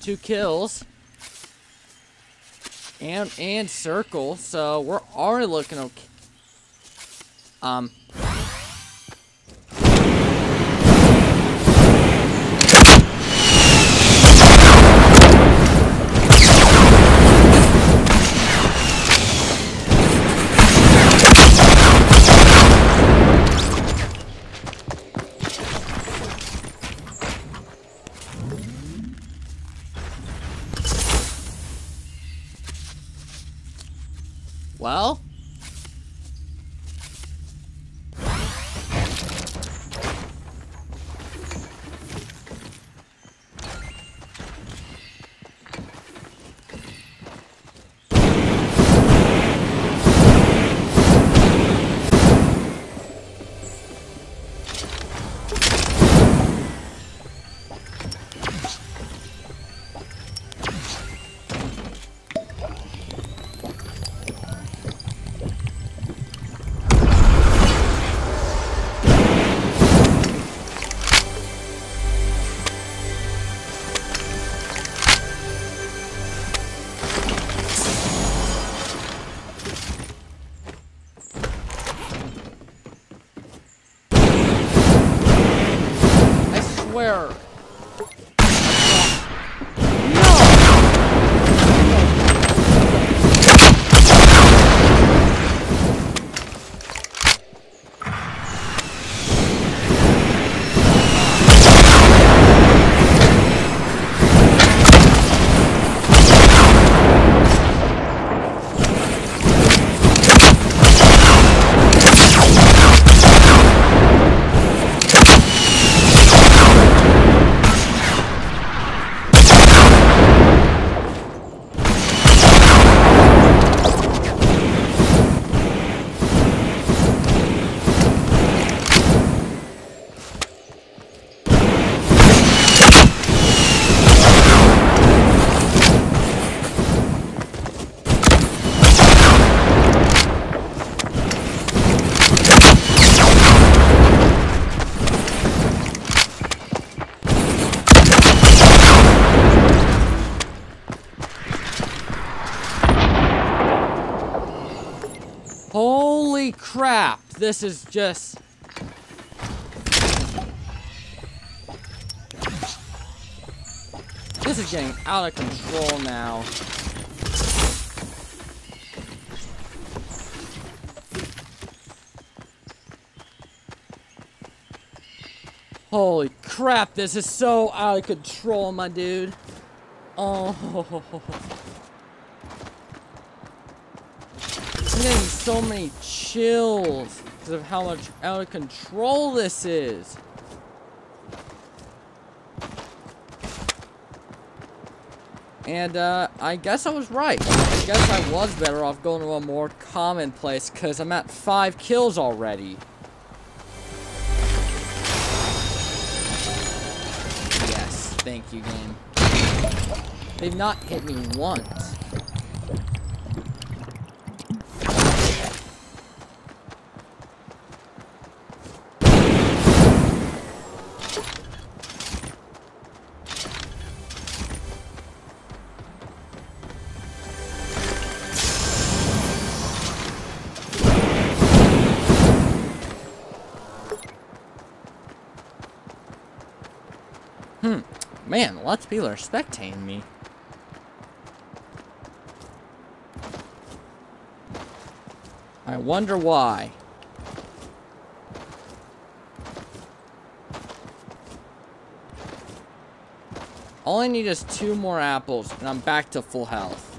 Two kills. And and circle, so we're already looking okay. Um Well, This is just... This is getting out of control now. Holy crap, this is so out of control, my dude. Oh. I'm getting so many chills because of how much out of control this is. And, uh, I guess I was right. I guess I was better off going to a more common place because I'm at five kills already. Yes, thank you, game. They've not hit me once. Man, lots of people are spectating me. I wonder why. All I need is two more apples, and I'm back to full health.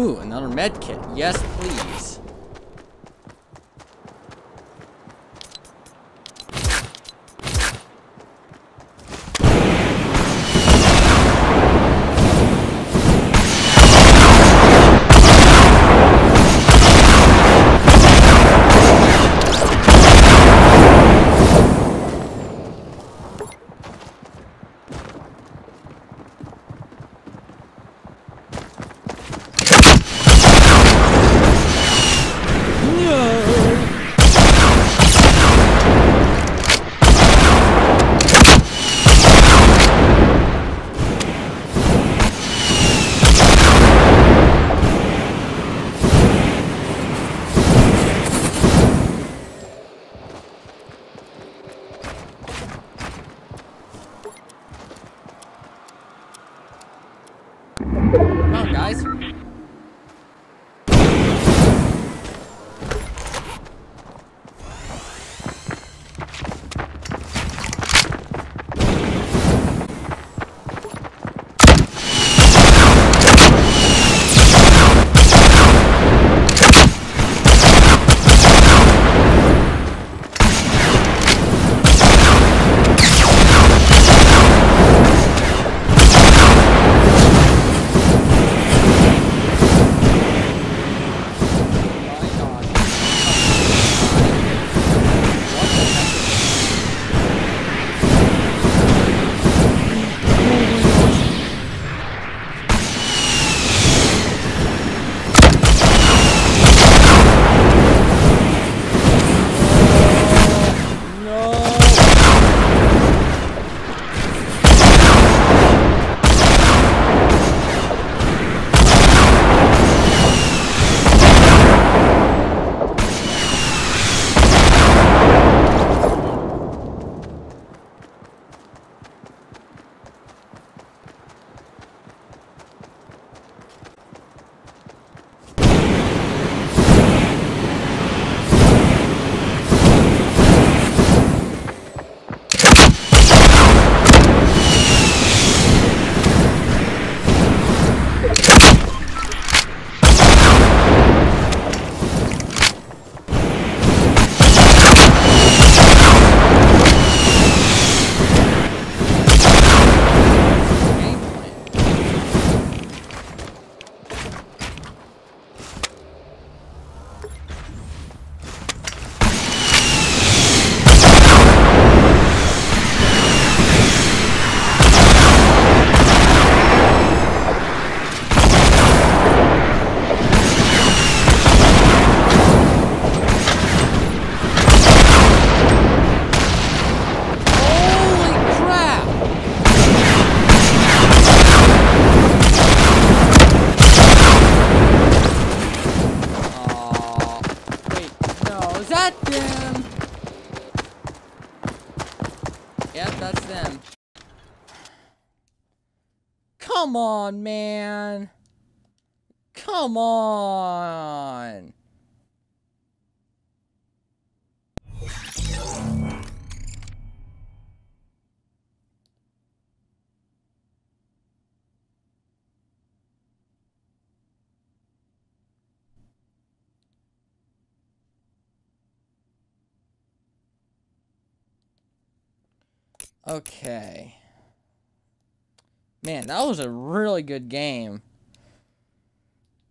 Ooh, another med kit. Yes, please. Okay. Man, that was a really good game.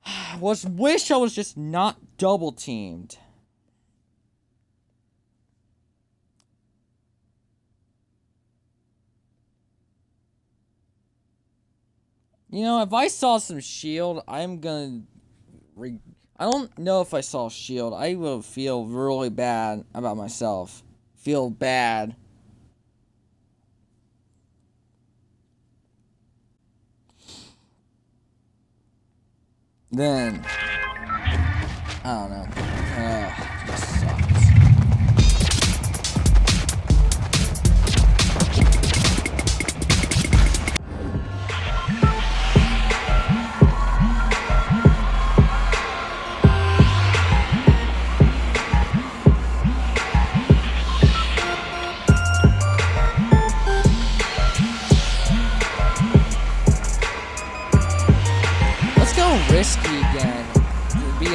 I was wish I was just not double teamed. You know, if I saw some shield, I'm gonna. I don't know if I saw shield. I will feel really bad about myself. Feel bad. Then, I don't know.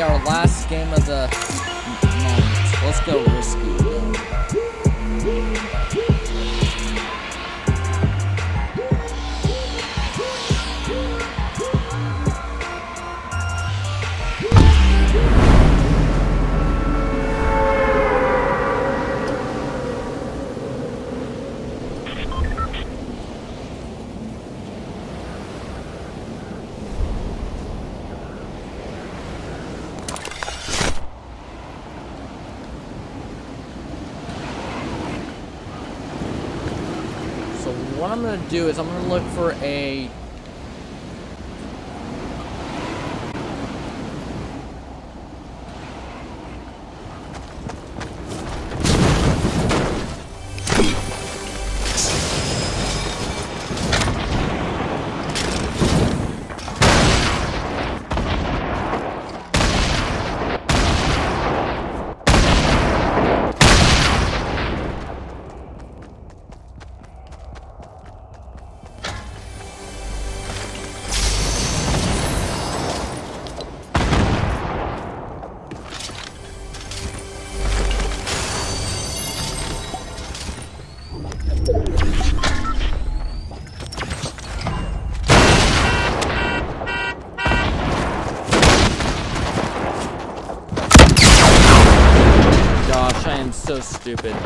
Our last game of the night. Let's go risky what I'm gonna do is I'm gonna look for a stupid.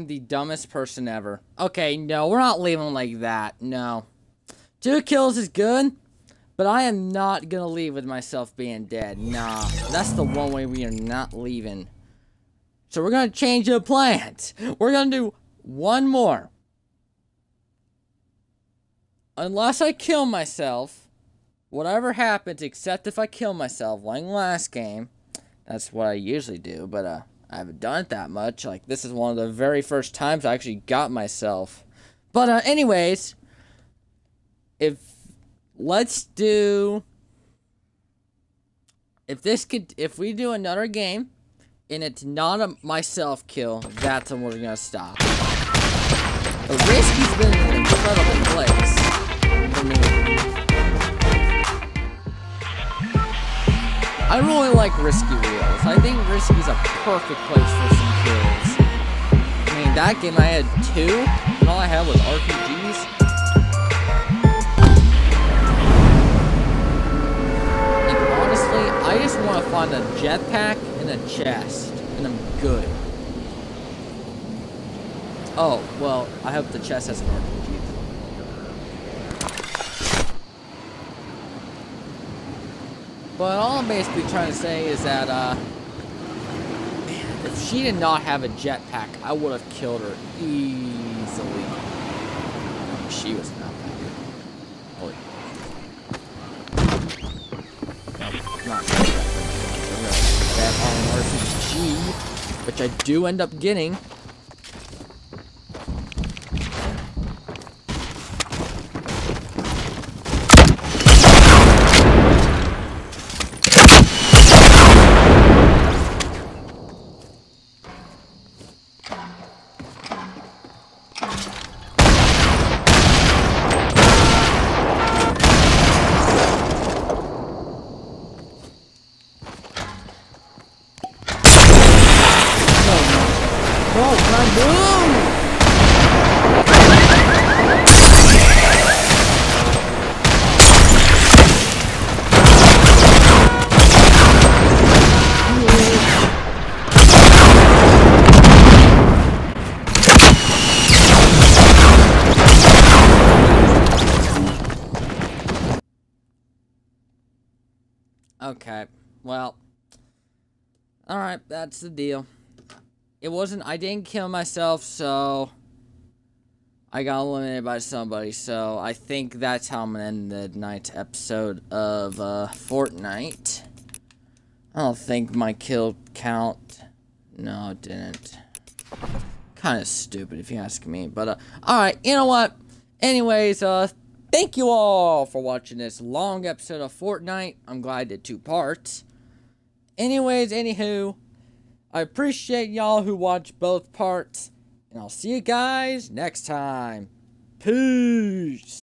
Am the dumbest person ever. Okay, no, we're not leaving like that. No. Two kills is good, but I am not gonna leave with myself being dead. Nah, that's the one way we are not leaving. So we're gonna change the plans. We're gonna do one more. Unless I kill myself, whatever happens, except if I kill myself, like last game, that's what I usually do, but uh, I haven't done it that much. Like, this is one of the very first times I actually got myself. But, uh, anyways, if, let's do, if this could, if we do another game, and it's not a myself kill, that's when we're gonna stop. The Risky's been an incredible place I really like Risky Reels. I think Risky's a perfect place for some kills. I mean, that game I had two, and all I had was RPGs. Honestly, I just want to find a jetpack and a chest, and I'm good. Oh, well, I hope the chest has an RPG. But all I'm basically trying to say is that, uh, if she did not have a jetpack, I would have killed her easily. She was not that good. Holy. No, not that RPG, which I do end up getting. Okay, well, alright, that's the deal. It wasn't, I didn't kill myself, so I got eliminated by somebody, so I think that's how I'm gonna end the night's episode of uh, Fortnite. I don't think my kill count, no, it didn't. Kind of stupid if you ask me, but uh, alright, you know what? Anyways, uh, Thank you all for watching this long episode of Fortnite. I'm glad I did two parts. Anyways, anywho, I appreciate y'all who watched both parts. And I'll see you guys next time. Peace!